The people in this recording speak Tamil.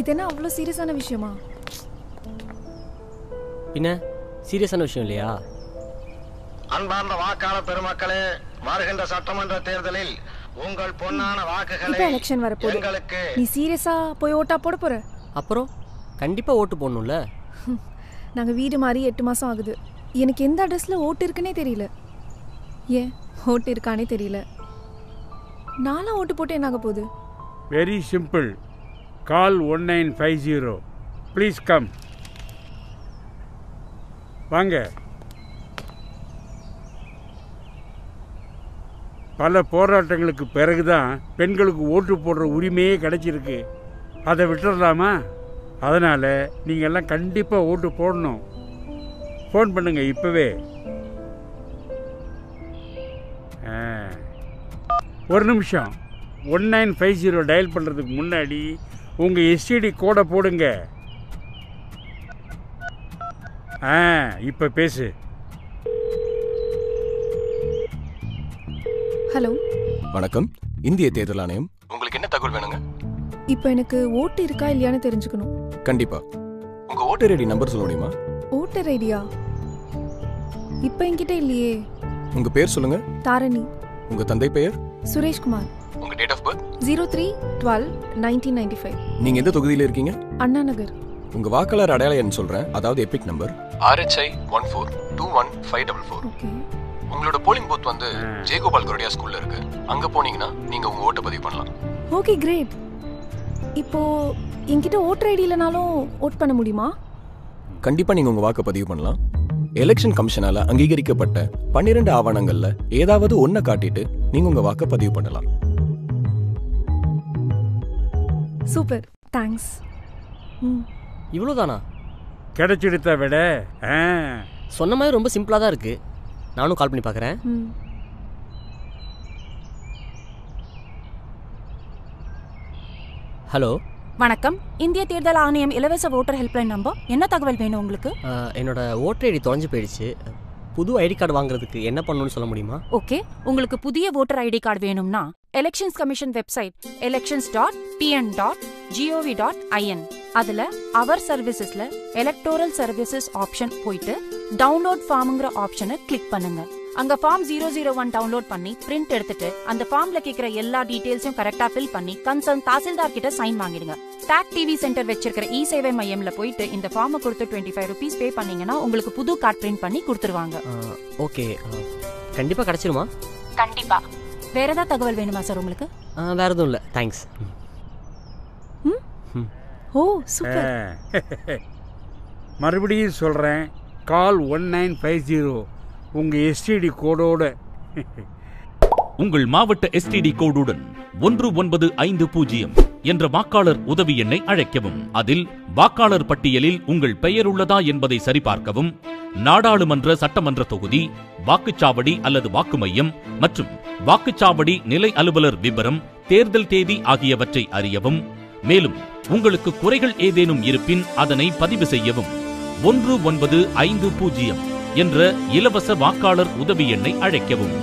இது என்ன அவ்வளோ சீரியஸான விஷயமா? பின்ன சீரியஸான விஷயம் இல்லையா? அன்பார்ந்த வாக்காளர் பெருமக்களே வருகின்ற சட்டமன்ற தேர்தலில் உங்கள் பொன்னான இப்போ வாக்குகளை எலெக்ஷன் வரப்போகுது. எங்களுக்கு நீ சீரியஸா போய் ஓட்டா போட போற? அப்புறம் கண்டிப்பாக ஓட்டு போடணும்ல? நாங்க வீடு மாறி எட்டு மாசம் ஆகுது. எனக்கு எந்த அட்ரஸ்ல ஓட்டு இருக்குன்னே தெரியல. ஏன் ஓட்டு இருக்கானே தெரியல. நானும் ஓட்டு போட்டு என்ன ஆக போகுது? Very simple call one nine five zero please come வாங்க. பல போராட்டங்களுக்கு பிறகுதான் பெண்களுக்கு ஓட்டு போடுற உரிமையே கிடைச்சிருக்கு. அதை விட்டுறலாமா? அதனால் நீங்கள் எல்லாம் கண்டிப்பாக ஓட்டு போடணும். ஃபோன் பண்ணுங்க இப்போவே. ஒரு நிமிஷம். One nine five zero dial பண்ணுறதுக்கு முன்னாடி உங்கள் எஸ்டிடி கோடை போடுங்க. ஆ இப்போ பேசு. ஹலோ. வணக்கம். இந்திய தேர்தல் ஆணையம். உங்களுக்கு என்ன தகவல் வேணுங்க? இப்போ எனக்கு ஓட்டு இருக்கா இல்லையான்னு தெரிஞ்சுக்கணும். கண்டிப்பா. உங்க ஓட்டர் ஐடி நம்பர் சொல்ல முடியுமா? ஓட்டர் ஐடியா? இப்போ என்கிட்ட இல்லையே. உங்க பேர் சொல்லுங்க. தாரணி. உங்க தந்தை பெயர்? Sureshkumar. Zero three twelve nineteen ninety five நீங்க எந்த தொகுதியில இருக்கீங்க? அண்ணா நகர் உங்க வாக்காளர் அடையாள எண் சொல்றேன்? அதாவது EPIC number RHI one four two one five double four okay. உங்களோட போலிங் பூத் வந்து ஜெயகோபால் கொரடியா ஸ்கூல்ல இருக்கு. அங்க போனீங்கன்னா நீங்க உங்க ஓட்டை பதிவு பண்ணலாம். ஓகே கிரேட் இப்போ என்கிட்ட ஓட்டர் ஐடி இல்லைனாலும் ஓட் பண்ண முடியுமா? கண்டிப்பா நீங்க உங்க வாக்கை பதிவு பண்ணலாம். எலெக்ஷன் கமிஷனால அங்கீகரிக்கப்பட்ட பன்னிரண்டு ஆவணங்கள்ல ஏதாவது ஒன்ன காட்டிட்டு நீங்க உங்க வாக்கை பதிவு பண்ணலாம். சூப்பர். தேங்க்ஸ் ம். இவ்வளோதானா கிடைச்சிடுத்த விட ஆ. சொன்ன மாதிரி ரொம்ப சிம்பிளாக தான் இருக்குது நானும் கால் பண்ணி பார்க்குறேன் ம். ஹலோ. வணக்கம். இந்திய தேர்தல் ஆணையம் இலவச ஓட்டர் ஹெல்ப்லைன் நம்பர் என்ன தகவல் வேணும் உங்களுக்கு? என்னோட ஓட்டர் ஐடி தொலைஞ்சு போயிடுச்சு. புது ஐடி கார்டு வாங்குறதுக்கு என்ன பண்ணணும்னு சொல்ல முடியுமா? ஓகே உங்களுக்கு புதிய ஓட்டர் ஐடி கார்டு வேணும்னா elections commission website elections dot PN dot GOV dot IN அதுல அவர் சர்வீசஸ்ல எலக்டோரல் சர்வீசஸ் ஆப்ஷன் போயிட்டு டவுன்லோட் ஃபார்ம்ங்கிற ஆப்ஷனை கிளிக் பண்ணுங்க. அங்க form zero zero one download பண்ணி பிரிண்ட் எடுத்துட்டு அந்த ஃபார்ம்ல கேக்குற எல்லா டீடைல்ஸையும் கரெக்டா ஃபில் பண்ணி கன்சர்ன் தாசில்தார் கிட்ட சைன் வாங்கிடுங்க. டாக் டிவி சென்டர் வச்சிருக்கிற இ சேவை மையம்ல போயிட்டு இந்த ஃபார்மை கொடுத்து டுவெண்ட்டி ஃபைவ் ருபீஸ் பே பண்ணீங்கன்னா உங்களுக்கு புது கார்டு பிரிண்ட் பண்ணி கொடுத்துருவாங்க. ஓகே. கண்டிப்பாக கிடச்சிருமா? கண்டிப்பா. வேற ஏதாவது தகவல் வேணுமா சார் உங்களுக்கு? வேறு எதுவும் இல்லை. தேங்க்ஸ் ஓ சூப்பர் மறுபடியும் சொல்கிறேன் call one nine five zero உங்கள் எஸ்டிடி கோடோட உங்கள் மாவட்ட எஸ்டிடி கோடுடன் ஒன்று ஒன்பது ஐந்து பூஜ்ஜியம் என்ற வாக்காளர் உதவி எண்ணை அழைக்கவும். அதில் வாக்காளர் பட்டியலில் உங்கள் பெயர் உள்ளதா என்பதை சரிபார்க்கவும். நாடாளுமன்ற சட்டமன்ற தொகுதி வாக்குச்சாவடி அல்லது வாக்கு மையம் மற்றும் வாக்குச்சாவடி நிலை அலுவலர் விவரம் தேர்தல் தேதி ஆகியவற்றை அறியவும். மேலும் உங்களுக்கு குறைகள் ஏதேனும் இருப்பின் அதனை பதிவு செய்யவும். ஒன்று ஒன்பது ஐந்து பூஜ்ஜியம் என்ற இலவச வாக்காளர் உதவி எண்ணை அழைக்கவும்.